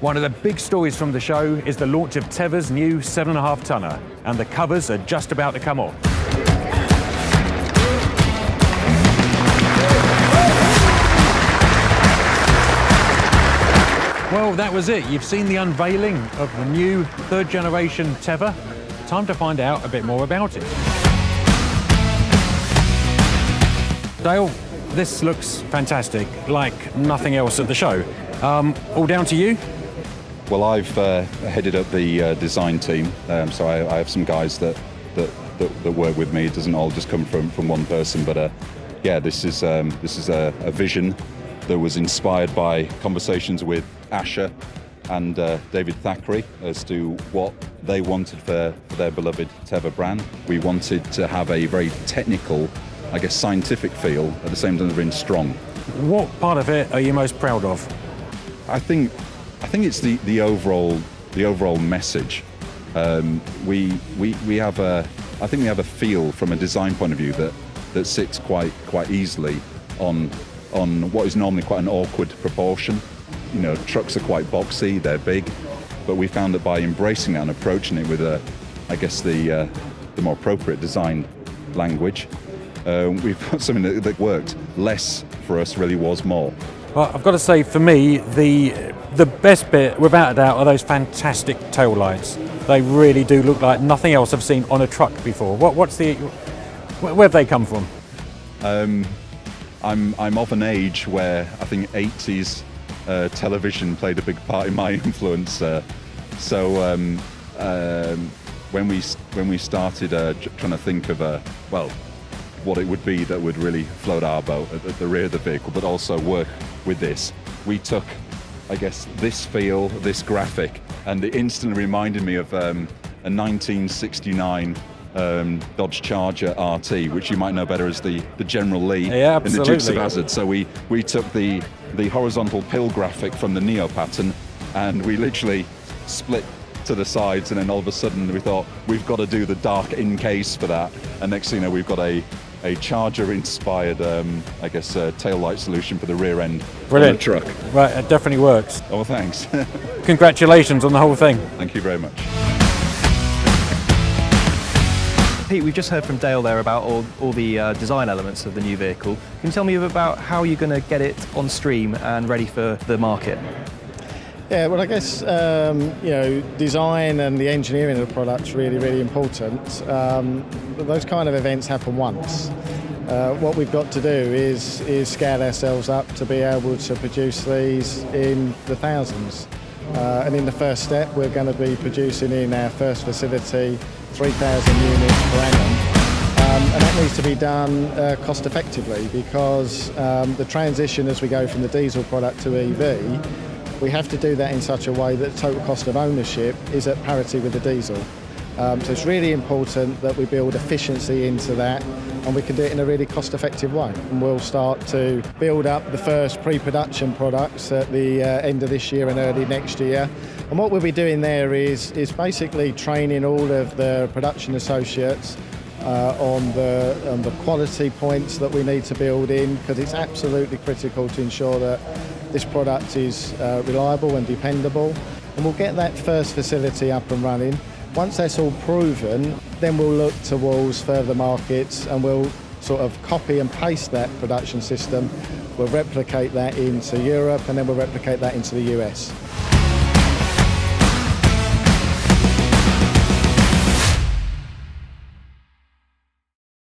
One of the big stories from the show is the launch of Tevva's new 7.5 tonner, and the covers are just about to come off. Well, that was it. You've seen the unveiling of the new third generation Tevva. Time to find out a bit more about it. Dale, this looks fantastic, like nothing else at the show. Um, all down to you? Well, I've uh, headed up the uh, design team, um, so I, I, have some guys that, that, that, that, work with me. It doesn't all just come from, from one person, but uh, yeah, this is, um, this is a, a, vision that was inspired by conversations with Asher and uh, David Thackeray as to what they wanted for, for their beloved Tevva brand. We wanted to have a very technical, I guess, scientific feel at the same time as being strong. What part of it are you most proud of? I think I think it's the, the overall the overall message. Um, we, we, we have a I think we have a feel from a design point of view that, that sits quite quite easily on on what is normally quite an awkward proportion. You know, trucks are quite boxy, they're big, but we found that by embracing that and approaching it with a, I guess the uh, the more appropriate design language, uh, we've got something that, that worked. Less for us really was more. Well, I've got to say, for me, the the best bit, without a doubt, are those fantastic tail lights. They really do look like nothing else I've seen on a truck before. What, what's the, where have they come from? Um, I'm I'm of an age where I think 80s uh, television played a big part in my influence. Uh, so um, um, when we when we started uh, trying to think of well what it would be that would really float our boat at, at the rear of the vehicle, but also work with this. We took, I guess, this feel, this graphic, and it instantly reminded me of um, a 1969 um, Dodge Charger RT, which you might know better as the, the General Lee yeah, in the Dukes of Hazzard. So we, we took the, the horizontal pill graphic from the Neo pattern and we literally split to the sides and then all of a sudden we thought we've got to do the dark in case for that and next thing you know we've got a a Charger-inspired, um, I guess, uh, tail light solution for the rear end Brilliant. of the truck. Right, it definitely works. Oh, thanks. Congratulations on the whole thing. Thank you very much. Pete, we've just heard from Dale there about all, all the uh, design elements of the new vehicle. Can you tell me about how you're going to get it on stream and ready for the market? Yeah, well, I guess um, you know design and the engineering of the product's really, really important. Um, those kind of events happen once. Uh, what we've got to do is is scale ourselves up to be able to produce these in the thousands. Uh, and in the first step, we're going to be producing in our first facility 3,000 units per annum. Um, and that needs to be done uh, cost effectively because um, the transition as we go from the diesel product to EV we have to do that in such a way that total cost of ownership is at parity with the diesel. Um, so it's really important that we build efficiency into that and we can do it in a really cost effective way. And we'll start to build up the first pre-production products at the uh, end of this year and early next year. And what we'll be doing there is, is basically training all of the production associates uh, on, the, on the quality points that we need to build in because it's absolutely critical to ensure that this product is uh, reliable and dependable. And we'll get that first facility up and running. Once that's all proven, then we'll look towards further markets and we'll sort of copy and paste that production system. We'll replicate that into Europe and then we'll replicate that into the US.